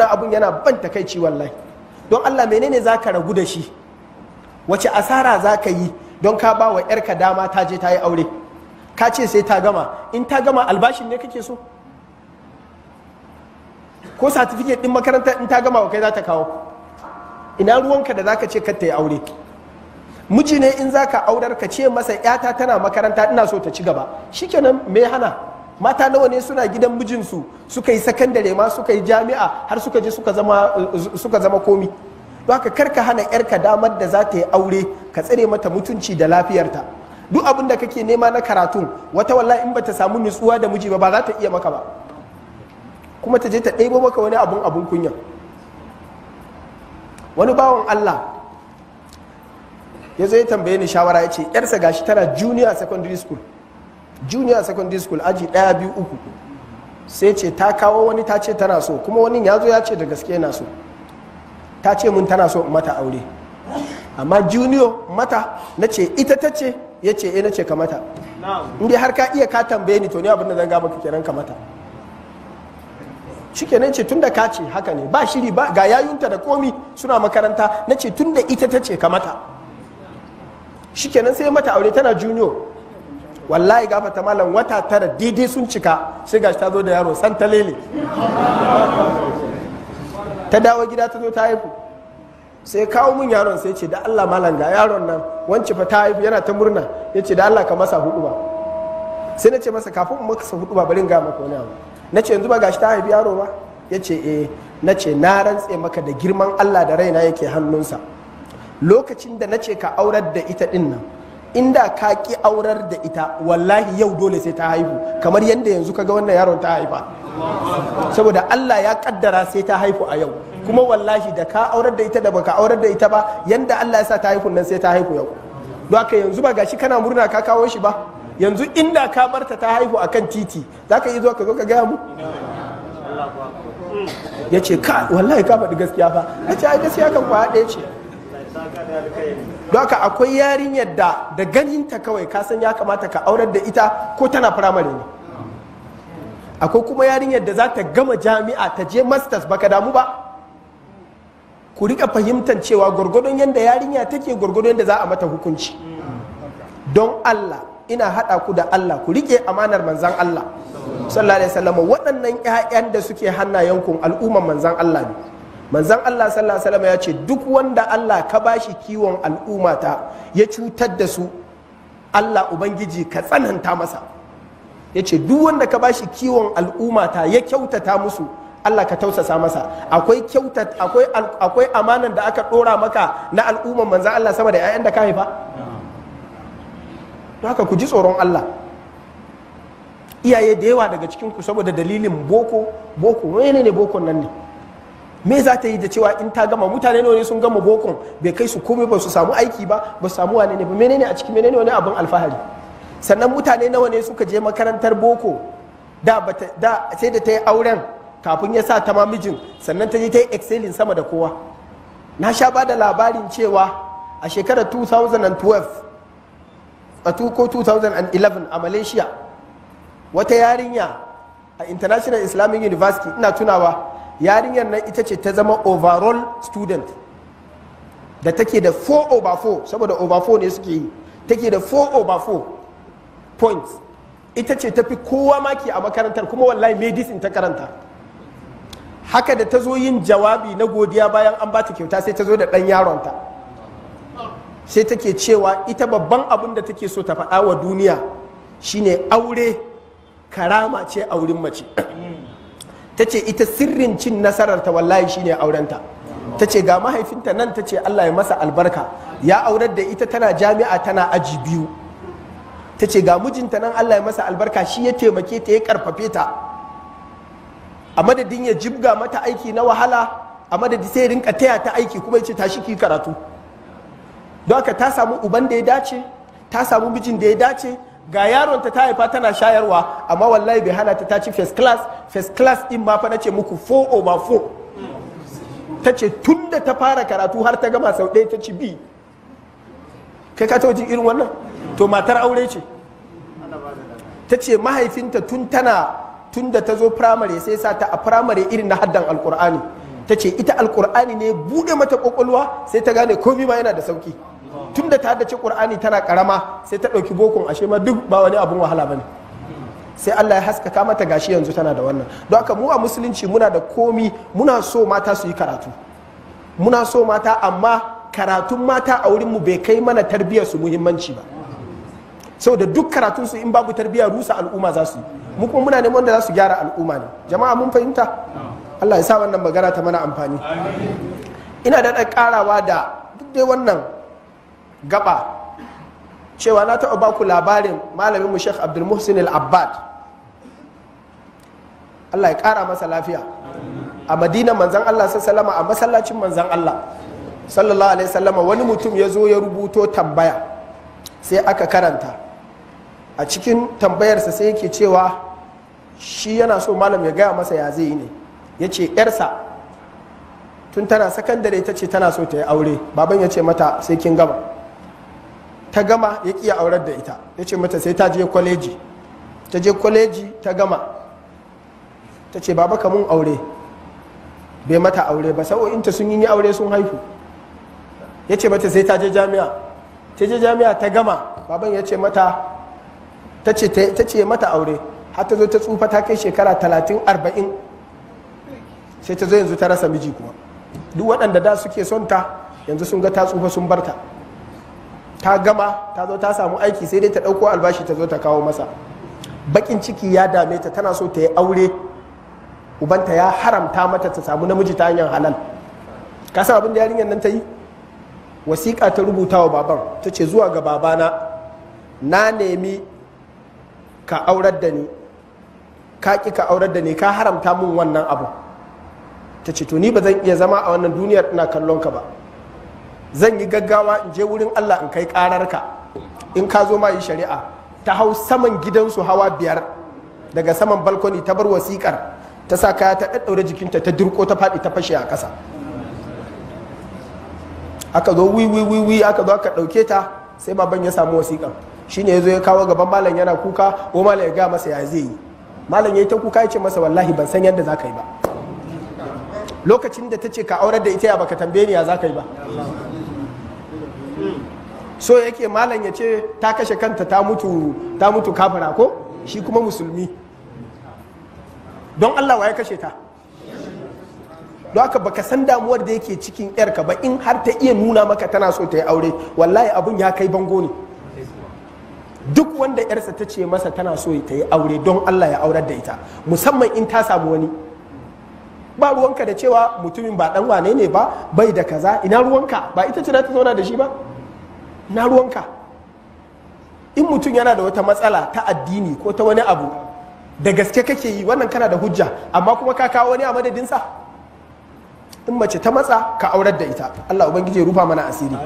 wannan abun yana ban takaici wallahi. Don Allah menene za ka ragu da shi? Wace asara za ka yi don ka ba wa 'yarka dama ta je ta yi aure? Ka ce sai ta gama. In ta gama albashin ne kake so? Ko satifiket din makarantar in ta gama wa kai za ta kawo? Ina ruwanka da za ka ce kar ta yi aure? Miji ne in za ka aurar ka ce masa 'yata tana makaranta ina so ta ci gaba. Shikenan me hana? Mata nawa ne suna gidan mijinsu suka yi sakandare ma suka yi jami'a har suka je suka zama suka zama komi. Don haka kar ka hana yarka damar da za ta yi aure ka tsare mata mutunci da lafiyarta. Duk abin da kake nema na karatun wata wallahi in bata samu nutsuwa da miji ba ba za ta iya maka ba. Kuma ta je ta ɗebo maka wani abun abun kunya. Wani bawan Allah ya zo ya tambaye ni shawara ya ce yarsa gashi tana junior secondary school. Junior secondary school aji ɗaya biyu uku. Sai ce ta kawo wani ta ce tana so kuma wani ya zo ya ce da gaske yana so. Ta ce mun tana so mata aure. Amma junior mata na ce ita ta ce ya ce eh na ce ka mata. In dai har ka iya ka tambaye ni to ni abin da zan ga maka kenan ka mata. Shikenan ce tunda ka ce haka ne ba shiri ba ga yayunta da komi suna makaranta. Na ce tunda ita ta ce ka mata. Shikenan sai mata aure tana junior. Wallahi gafata malam wata tara daidai sun cika sai gashi ta zo da yaro san lele. Ta dawo gida ta zo ta haifu sai kawo mun yaron sai ce da Allah malam ga yaron nan. Wance fa ta haifu yana ta murna. Ya ce da Allah ka masa huɗu ba sai na ce masa kafin in maka huɗu ba bari in ga maka wani abu. Na ce yanzu ba gashi ta haifi yaro ba? Ya ce eh. Na ce na rantse maka da girman Allah da raina yake hannunsa. Lokacin da na ce ka aurar da ita ɗin nan inda ka ki aurar da ita wallahi yau dole sai ta haihu kamar yadda yanzu kaga wannan yaron ta haifa. Saboda Allah ya kaddara sai ta haihu a yau kuma wallahi da ka aurar da ita da baka aurar da ita ba yanda Allah ya sa ta haihu nan sai ta haihu yau. Don haka yanzu ba gashi kana murna ka kawo shi ba yanzu inda ka barta ta haihu akan titi zaka yi zo ka zo ka gaya mu? Ya ce ka wallahi ka faɗi gaskiya fa. Ya ce ai gaskiya kan ƙwaya ɗaya ce. Don haka akwai yarinyar da da ganinta kawai ka san ya kamata ka aurar da ita ko tana firamare ne. Akwai kuma yarinyar da za ta gama jami'a ta je masters baka damu ba. Ku riƙa fahimtar cewa gwargwadon yadda yarinya take gwargwadon yadda za a mata hukunci. Don Allah ina haɗa ku da Allah ku riƙe amanar manzan Allah. Sallallahu alaihi wasallam waɗannan ƴaƴan da suke hannayenku al'umman manzan Allah ne. Manzan Allah sallallahu alaihi ya ce duk wanda Allah ka bashi kiwon al'ummata ya cutar da su Allah ubangiji ka tsananta masa. Ya ce duk wanda ka bashi kiwon al'ummata ya kyautata musu Allah ka tausasa masa. Akwai kyautat akwai akwai amanan da aka dora maka na al'umman manzan Allah sama da 'ya'yan da ka haifa? Don haka ku ji tsoron Allah. Iyaye da yawa daga cikin ku saboda dalilin boko boko wani ne bokon nan ne? Me za ta yi da cewa in ta gama? Mutane ne sun gama bokon? Bai kai su komai ba su samu aiki ba ba su samu wane ne ba. Menene a cikin menene wani abin alfahari? Sannan mutane nawa ne suka je makarantar boko? Da da sai da ta yi auren kafin ya sa ta mamijin sannan ta je ta yi excelling sama da kowa. Na sha ba da labarin cewa a shekarar 2012 a ko 2011 a malaysia wata yarinya a international islamic university ina tunawa yarinyar nan ita ce ta zama overall student da take da 4 over 4 saboda over 4 ne suke yi. Take da 4 over 4 points. Ita ce tafi kowa maki a makarantar kuma wallahi medicine ta karanta. Haka da ta zo yin jawabi na godiya bayan an ba ta kyauta sai ta zo da ɗan yaronta. Sai take cewa ita babban abin da take so ta faɗa wa duniya shine aure karama ce a wurin mace. Ta ce ita sirrin cin nasarar ta wallahi shine aurenta. Ta ce ga mahaifinta nan ta ce Allah ya masa albarka. Ya aurar da ita tana jami'a tana aji biyu. Ta ce ga mijinta nan Allah ya masa albarka shi ya taimake ta ya karfafe ta. A madadin ya jibga mata aiki na wahala a madadi sai rinka taya ta aiki kuma ya ce tashi ki karatu. Don haka ta samu uban da ya dace ta samu mijin da ya dace ga yaronta ta haifa tana shayarwa amma wallahi bai hana ta ta ci first class. First class din ma fa nace muku 4 over 4 ta ce tun da ta fara karatu har ta gama sau ɗaya ta ci bi kai ka taɓa jin irin wannan? To matar aure ce. Ta ce mahaifinta tun tana tun da ta zo firamare sai sa ta a firamare irin na haddan alkur'ani ta ce ita alkur'ani ne buɗe mata ƙwaƙwalwa sai ta gane komi ma yana da sauƙi tun da ta haddace ƙur'ani tana ƙarama sai ta ɗauki bokon ashe ma duk ba wani abun wahala ba ne sai Allah ya haskaka mata gashi yanzu tana da wannan. Don haka mu a musulunci muna da komi muna so mata su yi karatu. Muna so mata amma karatun mata a wurinmu bai kai mana tarbiyyar su muhimmanci ba. Saboda duk karatun su in babu tarbiyya rusa al'umma za su yi. Mu kuma muna neman wanda za su gyara al'umma ne. Jama'a mun fahimta? Allah ya sa wannan magana ta mana amfani. Ina da karawa da duk dai wannan gaba. Cewa na taɓa baku labarin malamin mu Sheikh Abdul Muhsin Al-Abbad. Allah ya ƙara masa lafiya. A Madina manzan Allah sallama a masallacin manzan Allah sallallahu alaihi sallama wani mutum ya zo ya rubuto tambaya sai aka karanta. A cikin tambayarsa sai yake cewa shi yana so malam ya gaya masa ya zai yi ne. Ya ce yarsa tun tana sakandare ta ce tana so ta yi aure. Baban ya ce mata sai kin gama. Ta gama ya ƙiya aurar da ita. Ya ce mata sai ta je kwaleji. Ta je kwaleji ta gama. Ta ce baba ka mun aure. Bai mata aure ba. Sa'o'inta sun yi aure sun haihu. Ya ce mata sai ta je jami'a. Ta je jami'a ta gama. Baban ya ce mata ta ce mata aure. Har ta zo ta tsufa ta kai shekara talatin arba'in. Sai ta zo yanzu ta rasa miji kuma duk waɗanda da suke son ta yanzu sun ga ta tsufa sun barta ta gama ta zo ta samu aiki sai dai ta ɗauko albashi ta zo ta kawo masa. Bakin ciki ya dame ta tana so ta yi aure. Ubanta ya haramta mata ta samu namiji ta hanyar halal. Ka san abin da yarinyar nan ta yi? Wasiƙa ta rubuta wa baban ta ce zuwa ga babana na nemi ka aurar da ni. Ka ƙi ka aurar da ni ka haramta min wannan abu. Ta ce to ni ba zan iya zama a wannan duniyar ina kallon ka ba. Zan yi gaggawa in je wurin Allah in kai ƙararka. In ka zo ma yi shari'a ta hau saman gidansu hawa biyar daga saman balkoni ta bar wasiƙar ta sa kaya ta ɗaɗɗaure jikinta ta dirko ta faɗi ta fashe a ƙasa. Aka zo wi wi wi aka zo aka ɗauke ta sai baban ya samu wasiƙan. Shine ya zo ya kawo gaban malam yana kuka ko malam ya ga masa ya zai yi. Malam ya yi ta kuka ya ce masa wallahi ban san yadda za ka yi ba. Lokacin da ta ce ka aurar da ita ya baka tambaye ni ya za ka yi ba. So yake malam ya ce ta kashe kanta ta mutu ta mutu kafira ko? Shi kuma musulmi. Don Allah ya kashe ta? Don haka baka san damuwar da yake cikin yarka ba in har ta iya nuna maka tana so ta yi aure wallahi abun ya kai bango ne. Duk wanda yarsa ta ce masa tana so ta yi aure don Allah ya aurar da ita musamman in ta samu wani. Ba ruwanka da cewa mutumin ba dan wane ne ba bai da kaza ina ruwanka? Ba ita ce ta zauna da shi ba? Ina ruwanka. In mutum yana da wata matsala ta addini ko ta wani abu da gaske kake yi wannan kana da hujja amma kuma ka kawo wani a madadinsa? In mace ta matsa ka aurar da ita. Allah ubangiji ya rufa mana asiri.